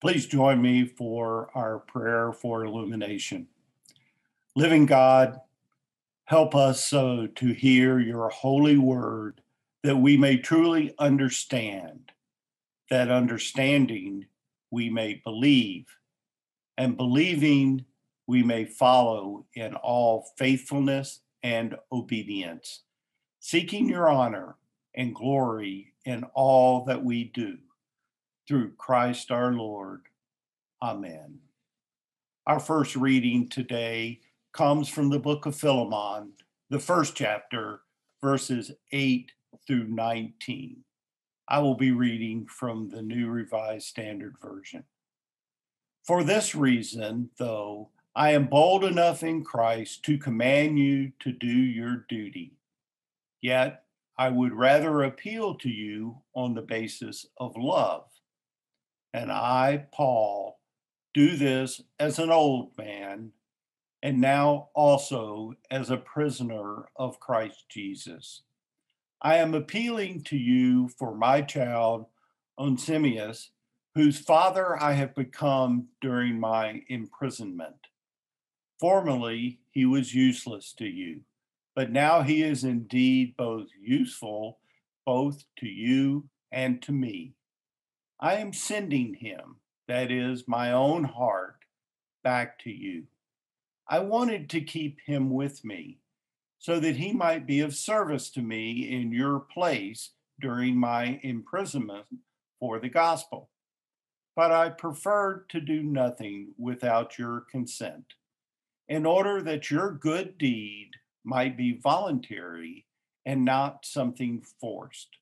Please join me for our prayer for illumination. Living God, help us so to hear your holy word that we may truly understand, that understanding we may believe, and believing we may follow in all faithfulness and obedience, seeking your honor and glory in all that we do through Christ our Lord. Amen. Our first reading today comes from the book of Philemon, the first chapter, verses 8 through 19. I will be reading from the New Revised Standard Version. For this reason, though, I am bold enough in Christ to command you to do your duty. Yet I would rather appeal to you on the basis of love and I, Paul, do this as an old man, and now also as a prisoner of Christ Jesus. I am appealing to you for my child, Onesimus, whose father I have become during my imprisonment. Formerly, he was useless to you, but now he is indeed both useful, both to you and to me. I am sending him, that is, my own heart, back to you. I wanted to keep him with me so that he might be of service to me in your place during my imprisonment for the gospel. But I preferred to do nothing without your consent, in order that your good deed might be voluntary and not something forced.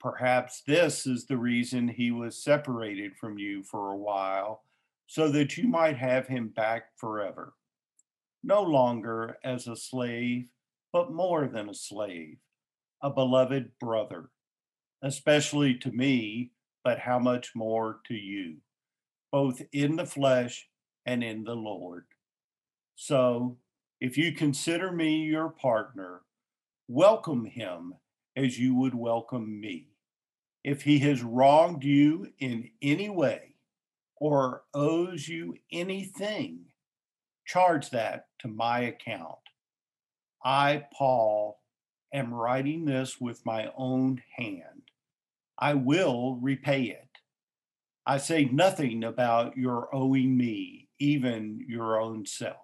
Perhaps this is the reason he was separated from you for a while, so that you might have him back forever. No longer as a slave, but more than a slave, a beloved brother, especially to me, but how much more to you, both in the flesh and in the Lord. So, if you consider me your partner, welcome him as you would welcome me. If he has wronged you in any way or owes you anything, charge that to my account. I, Paul, am writing this with my own hand. I will repay it. I say nothing about your owing me, even your own self.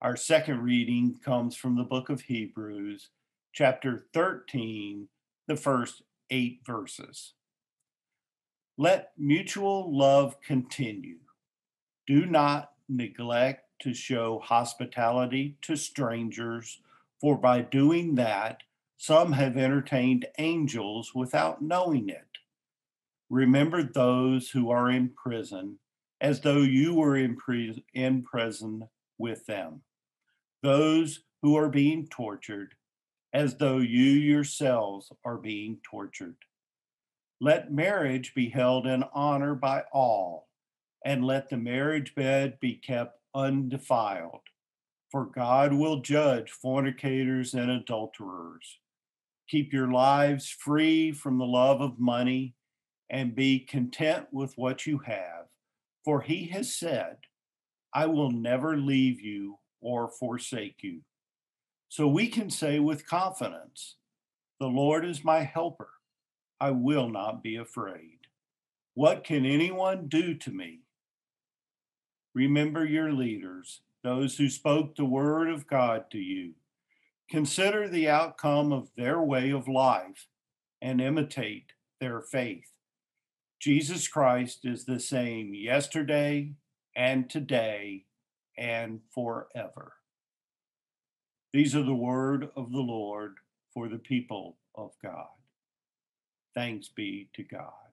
Our second reading comes from the book of Hebrews, chapter 13, the first eight verses. Let mutual love continue. Do not neglect to show hospitality to strangers, for by doing that, some have entertained angels without knowing it. Remember those who are in prison, as though you were in, pre- in prison with them those who are being tortured as though you yourselves are being tortured. Let marriage be held in honor by all, and let the marriage bed be kept undefiled, for God will judge fornicators and adulterers. Keep your lives free from the love of money and be content with what you have, for he has said, I will never leave you or forsake you. So we can say with confidence, The Lord is my helper. I will not be afraid. What can anyone do to me? Remember your leaders, those who spoke the word of God to you. Consider the outcome of their way of life and imitate their faith. Jesus Christ is the same yesterday and today and forever. These are the word of the Lord for the people of God. Thanks be to God.